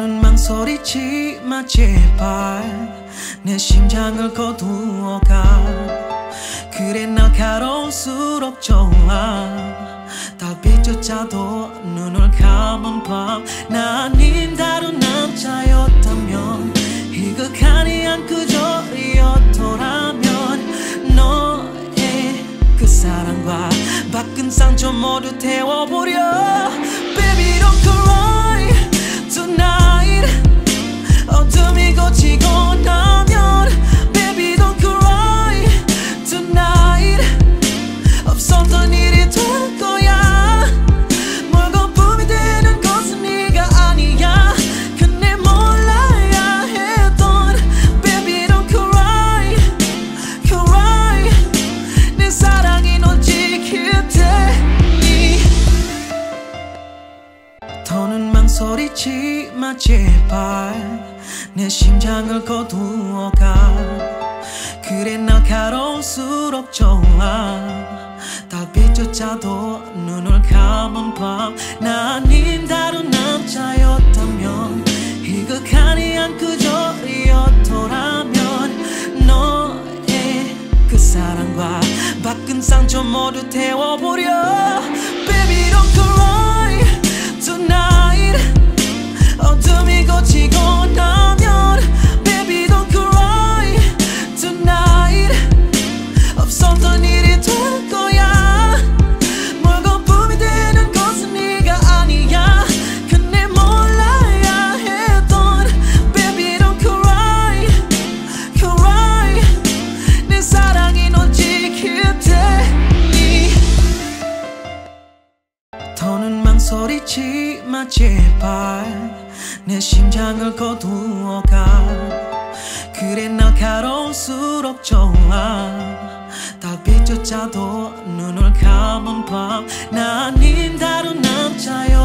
망설이지 마 제발. 내 심장을 거두어가. 그래 날가로울수록 좋아. 달빛조차도 눈을 감은 밤난 님 다른 남자였다면 희극하니 안 그저리였더라면 너의 그 사랑과 밖은 상처 모두 태워버려. Baby 망설이지 마 제발 내 심장을 거두어가 그래 날가로울수록 좋아 달빛조차도 눈을 감은 밤난 님 다른 남자였다면 희극하니 안 그저리였더라면 너의 그 사랑과 밖은 상처 모두 태워버려 소리치 마 제발. 내 심장을 거두어가. 그래 날가로울수록 좋아. 달빛조차도 눈을 감은 밤난 임다른 남자여.